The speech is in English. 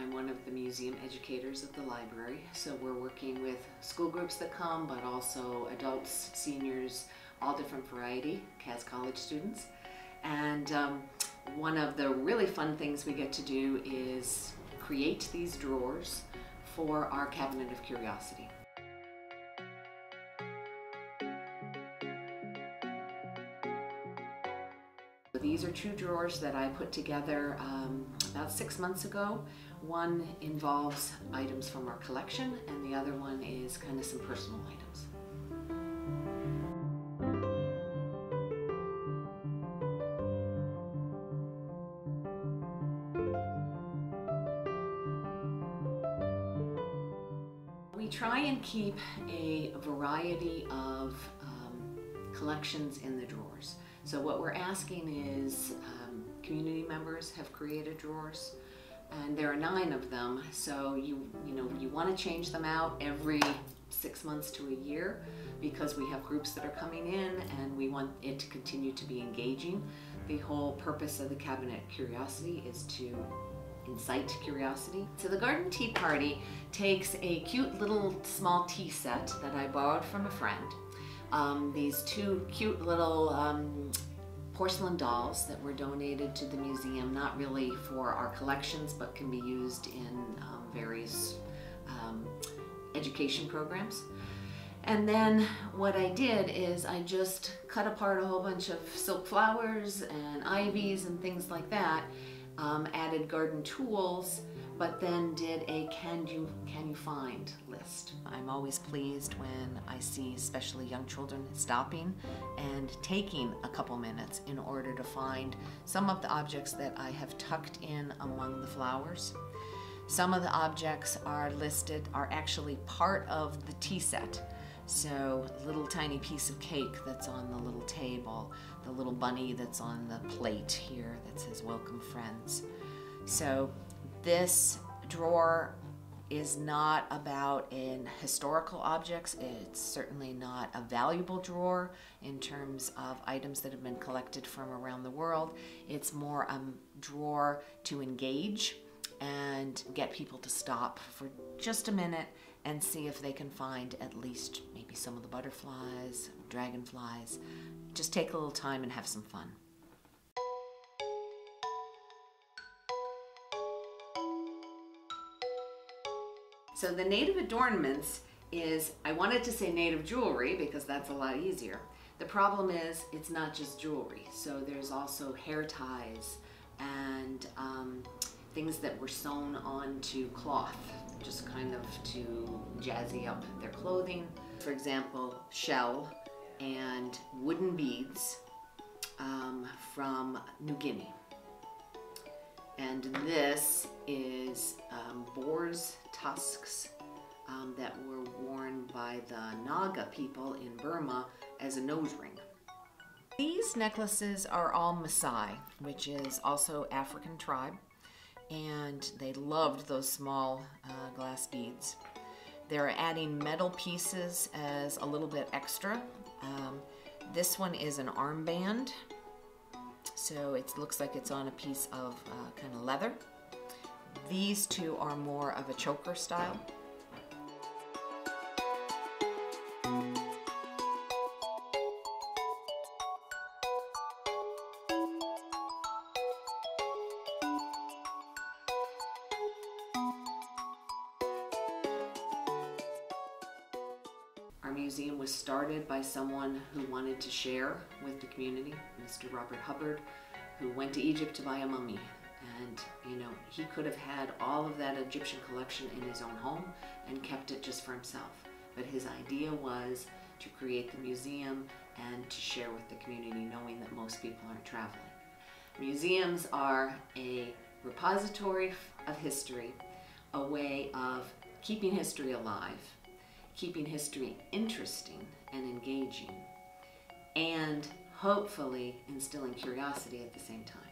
I'm one of the museum educators at the library. So we're working with school groups that come, but also adults, seniors, all different variety, Caz College students. And um, one of the really fun things we get to do is create these drawers for our Cabinet of Curiosity. These are two drawers that I put together um, about six months ago. One involves items from our collection and the other one is kind of some personal items. We try and keep a variety of um, collections in the drawers. So what we're asking is um, community members have created drawers and there are nine of them. So you, you know, you want to change them out every six months to a year because we have groups that are coming in and we want it to continue to be engaging. The whole purpose of the Cabinet Curiosity is to incite curiosity. So the Garden Tea Party takes a cute little small tea set that I borrowed from a friend. Um, these two cute little um, porcelain dolls that were donated to the museum, not really for our collections, but can be used in um, various um, education programs. And then what I did is I just cut apart a whole bunch of silk flowers and ivies and things like that um, added garden tools, but then did a can you can you find list. I'm always pleased when I see especially young children stopping and taking a couple minutes in order to find some of the objects that I have tucked in among the flowers. Some of the objects are listed, are actually part of the tea set. So little tiny piece of cake that's on the little table, the little bunny that's on the plate here that says welcome friends. So this drawer is not about in historical objects. It's certainly not a valuable drawer in terms of items that have been collected from around the world. It's more a drawer to engage and get people to stop for just a minute and see if they can find at least maybe some of the butterflies, dragonflies. Just take a little time and have some fun. So the native adornments is, I wanted to say native jewelry because that's a lot easier. The problem is it's not just jewelry. So there's also hair ties and um, things that were sewn onto cloth, just kind of to jazzy up their clothing. For example, shell and wooden beads um, from New Guinea. And this is um, boar's tusks um, that were worn by the Naga people in Burma as a nose ring. These necklaces are all Maasai, which is also African tribe and they loved those small uh, glass beads. They're adding metal pieces as a little bit extra. Um, this one is an armband, so it looks like it's on a piece of uh, kind of leather. These two are more of a choker style. Our museum was started by someone who wanted to share with the community, Mr. Robert Hubbard, who went to Egypt to buy a mummy. And, you know, he could have had all of that Egyptian collection in his own home and kept it just for himself. But his idea was to create the museum and to share with the community, knowing that most people aren't traveling. Museums are a repository of history, a way of keeping history alive keeping history interesting and engaging, and hopefully instilling curiosity at the same time.